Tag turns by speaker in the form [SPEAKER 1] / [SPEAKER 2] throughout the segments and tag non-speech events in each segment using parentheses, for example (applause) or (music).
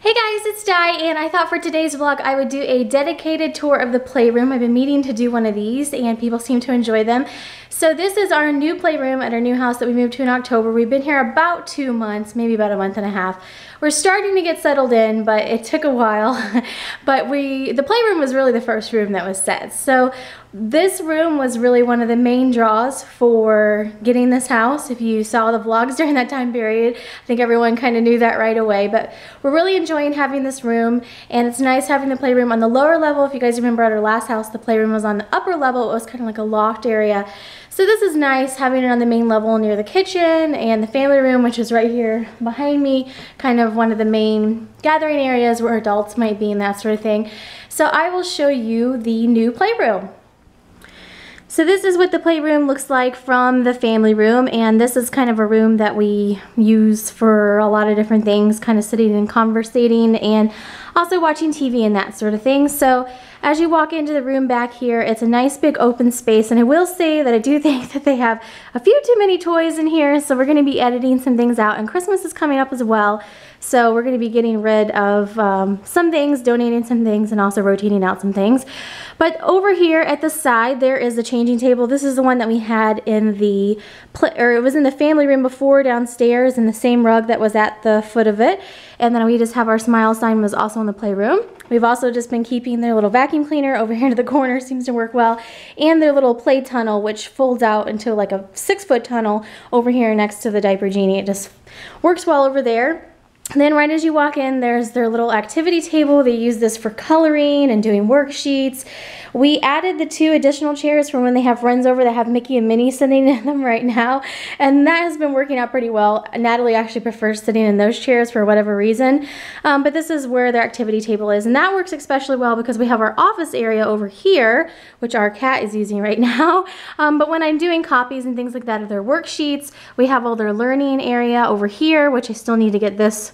[SPEAKER 1] Hey guys, it's Di, and I thought for today's vlog I would do a dedicated tour of the playroom. I've been meaning to do one of these, and people seem to enjoy them. So this is our new playroom at our new house that we moved to in October. We've been here about two months, maybe about a month and a half. We're starting to get settled in, but it took a while. (laughs) but we, the playroom was really the first room that was set. So this room was really one of the main draws for getting this house. If you saw the vlogs (laughs) during that time period, I think everyone kind of knew that right away. But we're really enjoying having this room, and it's nice having the playroom on the lower level. If you guys remember at our last house, the playroom was on the upper level. It was kind of like a loft area. So this is nice having it on the main level near the kitchen and the family room, which is right here behind me, kind of one of the main gathering areas where adults might be and that sort of thing. So I will show you the new playroom. So this is what the playroom looks like from the family room and this is kind of a room that we use for a lot of different things, kind of sitting and conversating and also watching TV and that sort of thing. So as you walk into the room back here, it's a nice big open space, and I will say that I do (laughs) think that they have a few too many toys in here, so we're going to be editing some things out, and Christmas is coming up as well, so we're going to be getting rid of um, some things, donating some things, and also rotating out some things. But over here at the side, there is a changing table. This is the one that we had in the, or it was in the family room before downstairs in the same rug that was at the foot of it. And then we just have our smile sign was also in the playroom. We've also just been keeping their little vacuum cleaner over here (laughs) in the corner, seems to work well, and their little play tunnel, which folds out into like a six foot tunnel over here next to the diaper genie. It just works well over there. Then right as you walk in, there's their little activity table. They use this for coloring and doing worksheets. We added the two additional chairs for when they have friends over that have Mickey and Minnie sitting in them right now. And that has been working out pretty well. Natalie actually prefers sitting in those chairs for whatever reason. Um, but this is where their activity table is. And that works especially well because we have our office area over here, which our cat is using right (laughs) now. Um, but when I'm doing copies and things like that of their worksheets, we have all their learning area over here, which I still need to get this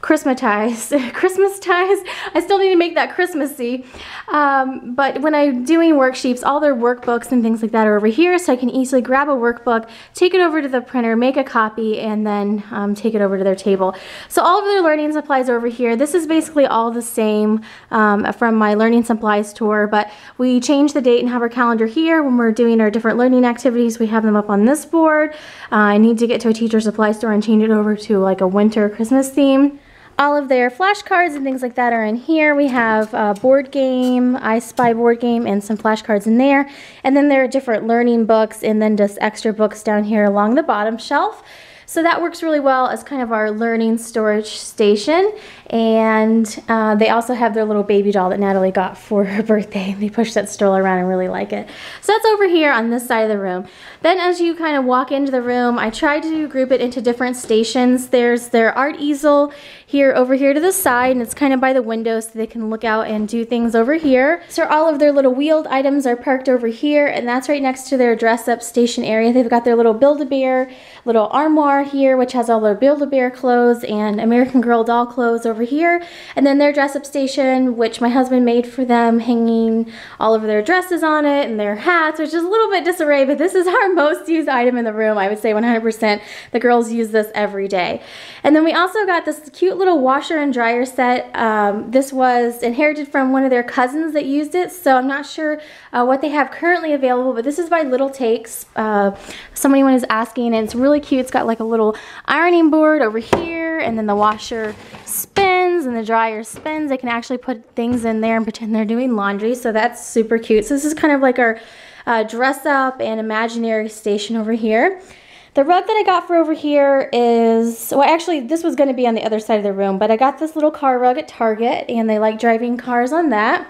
[SPEAKER 1] Christmatized. (laughs) Christmas ties? I still need to make that Christmassy. Um, but when I'm doing worksheets, all their workbooks and things like that are over here, so I can easily grab a workbook, take it over to the printer, make a copy, and then um, take it over to their table. So all of their learning supplies are over here. This is basically all the same um, from my learning supplies tour, but we change the date and have our calendar here when we're doing our different learning activities. We have them up on this board. Uh, I need to get to a teacher supply store and change it over to like a winter Christmas theme. All of their flashcards and things like that are in here. We have a board game, I Spy board game, and some flashcards in there. And then there are different learning books and then just extra books down here along the bottom shelf. So that works really well as kind of our learning storage station. And uh, they also have their little baby doll that Natalie got for her (laughs) birthday. They push that stroller around and really like it. So that's over here on this side of the room. Then as you kind of walk into the room, I tried to group it into different stations. There's their art easel here over here to the side, and it's kind of by the window so they can look out and do things over here. So all of their little wheeled items are parked over here, and that's right next to their dress-up station area. They've got their little Build-A-Bear little armoire here, which has all their Build-A-Bear clothes and American Girl doll clothes over here. And then their dress-up station, which my husband made for them, hanging all of their dresses on it and their hats, which is a little bit disarray, but this is (laughs) our most used item in the room. I would say 100%. The girls use this every day. And then we also got this cute little washer and dryer set. Um, this was inherited from one of their cousins that used it, so I'm not sure uh, what they have currently available, but this is by Little Tikes. Uh, somebody was asking, and it's really cute. It's got like a little ironing board over here, and then the washer and the dryer spins. They can actually put things in there and pretend they're doing laundry, so that's super cute. So this is kind of like our uh, dress up and imaginary station over here. The rug that I got for over here is, well actually this was going to be on the other side of the room, but I got this little car rug at Target and they like driving cars on that.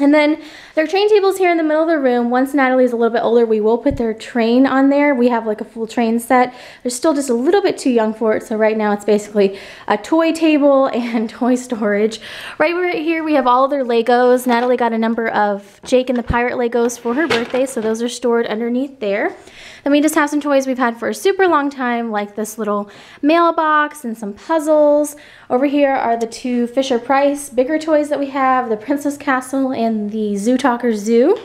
[SPEAKER 1] And then their train tables here in the middle of the room. Once Natalie's a little bit older, we will put their train on there. We have like a full train set. They're still just a little bit too young for it. So right now it's basically a toy table (laughs) and toy storage. Right here we have all of their Legos. Natalie got a number of Jake and the Pirate Legos for her birthday. So those are stored underneath there. Then we just have some toys we've had for a super long time, like this little mailbox and some puzzles. Over here are the two Fisher-Price bigger toys that we have, the Princess Castle and the Zoo Talker Zoo.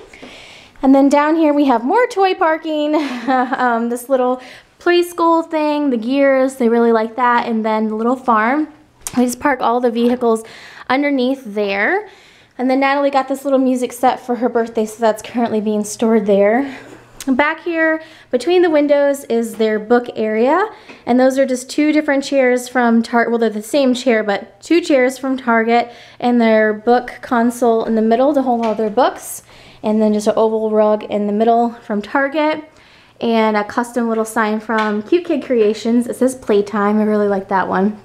[SPEAKER 1] And then down here we have more toy parking, (laughs) um, this little preschool thing, the gears, they really like that, and then the little farm. We just park all the vehicles underneath there. And then Natalie got this little music set for her birthday, so that's currently being stored there. Back here, between the windows, is their book area. And those are just two different chairs from Target. Well, they're the same chair, but two chairs from Target. And their book console in the middle to hold all their books. And then just an oval rug in the middle from Target. And a custom little sign from Cute Kid Creations. It says Playtime. I really like that one.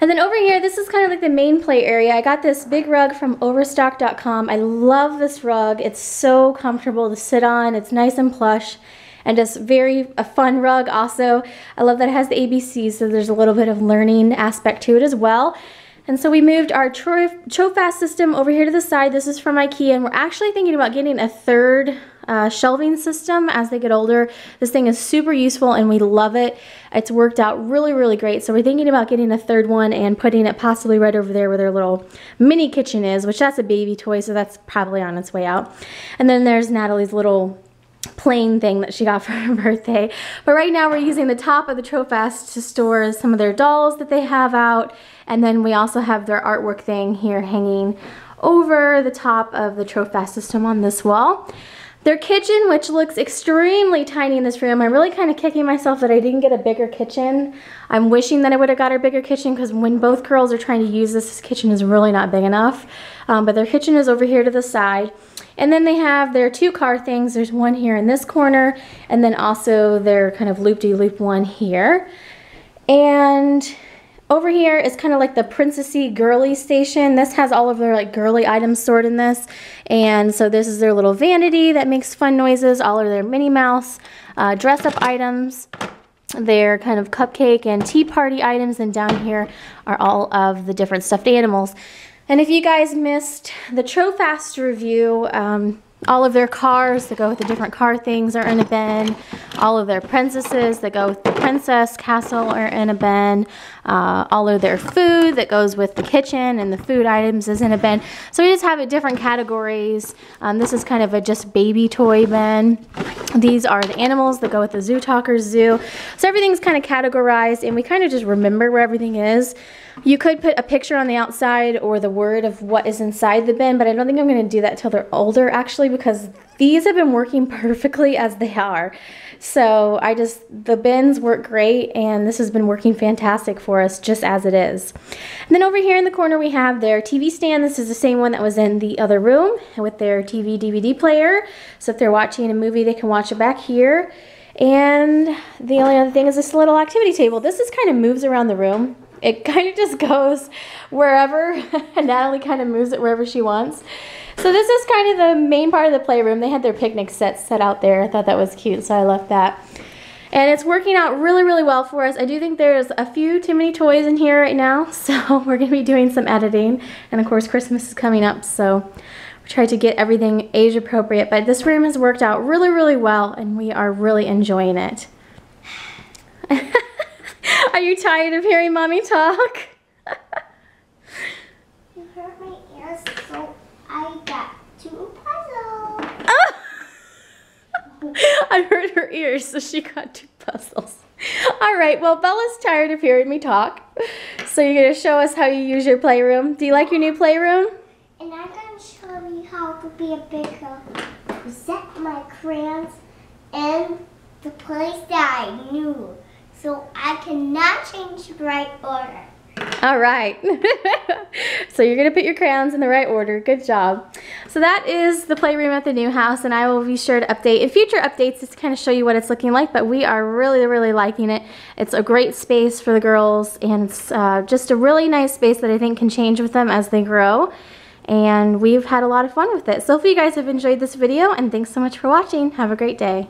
[SPEAKER 1] And then over here, this is kind of like the main play area. I got this big rug from Overstock.com. I love this rug. It's so comfortable to sit on. It's nice and plush and just very a fun rug also. I love that it has the ABCs, so there's a little bit of learning aspect to it as well. And so we moved our Trofast system over here to the side. This is from Ikea, and we're actually thinking about getting a third uh, shelving system as they get older. This thing is super useful and we love it. It's worked out really, really great. So we're thinking about getting a third one and putting it possibly right over there where their little mini kitchen is, which that's a baby toy, so that's probably on its way out. And then there's Natalie's little plain thing that she got (laughs) for her birthday. But right now we're using the top of the Trofast to store some of their dolls that they have out. And then we also have their artwork thing here hanging over the top of the Trofast system on this wall. Their kitchen, which looks extremely tiny in this room, I'm really kind of kicking myself that I didn't get a bigger kitchen. I'm wishing that I would have got a bigger kitchen because when both girls are trying to use this, this kitchen is really not big enough. Um, but their kitchen is over here to the side. And then they have their two car things. There's one here in this corner, and then also their kind of loop-de-loop -loop one here. And over here is kind of like the princessy girly station. This has all of their like girly items stored in this. And so this is their little vanity that makes fun noises. All of their Minnie Mouse uh, dress up items. Their kind of cupcake and tea party items. And down here are all of the different stuffed animals. And if you guys missed the Trofast review, um, all of their cars that go with the different car things are in a bin. All of their princesses that go with the princess castle are in a bin. Uh, all of their food that goes with the kitchen and the food items is in a bin. So we just have it different categories. Um, this is kind of a just baby toy bin. These are the animals that go with the Zoo Talkers Zoo. So everything's kind of categorized and we kind of just remember where everything is. You could put a picture on the outside or the word of what is inside the bin, but I don't think I'm going to do that till they're older actually because these have been working (laughs) perfectly as they are. So I just, the bins work great and this has been working fantastic for us just as it is. And then over here in the corner we have their TV stand. This is the same one that was in the other room with their TV DVD player. So if they're watching a movie they can watch it back here. And the only other thing is this little activity table. This just kind of moves around the room it kind of just goes wherever. (laughs) Natalie kind of moves it wherever she wants. So this is kind of the main part of the playroom. They had their picnic set set out there. I thought that was cute, so I left that. And it's working out really, really well for us. I do think there's a few too many toys in here right now, (laughs) so we're going to be doing some editing. And of course, Christmas is coming up, so we try to get everything age appropriate. But this room has worked out really, really well, and we are really enjoying it. Are you tired of hearing mommy talk?
[SPEAKER 2] you hurt my ears, so I got two puzzles. (laughs)
[SPEAKER 1] I hurt her ears, so she got two puzzles. All right, well, Bella's tired of hearing me talk. So you're going to show us how you use your playroom. Do you like your new playroom?
[SPEAKER 2] And I'm going to show you how to be a bigger. Set my crayons in the place that I knew so I cannot change the right order.
[SPEAKER 1] All right. (laughs) so you're going to put your crayons in the right order. Good job. So that is the playroom at the new house, and I will be sure to update in future updates just to kind of show you what it's looking like, but we are really, really liking it. It's a great space for the girls, and it's uh, just a really nice space that I think can change with them as they grow. And we've had a lot of fun with it. So hopefully you guys have enjoyed this video, and thanks so much for watching. Have a great day.